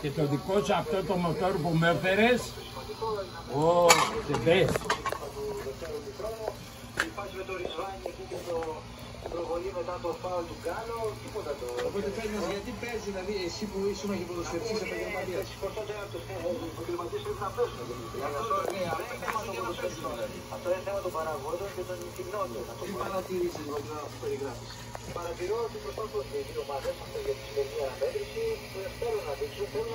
Και το δικό σου αυτό το μοτόρ που με έφερες, ω, the best. Η φάση με το Ρισβάνι εκεί και το την προβολή μετά το φάουλ του Γκάλο, τίποτα το. Οπότε πες μας γιατί παίζει, δηλαδή εσύ που ήσουν και ποδοσφαιριστής επαγγελματίας. Έτσι φορτώνται από τους επαγγελματίες πρέπει να πέσουν. Αυτό είναι θέμα των ποδοσφαιριστών. Αυτό είναι θέμα των παραγόντων και των κοινότητων. Τι παρατηρήσεις με αυτό που περιγράφεις. Παρατηρώ ότι προσπαθούν οι δύο ομάδες αυτό για τη σημερινή αναμέτρηση θέλουν να δείξουν, θέλουν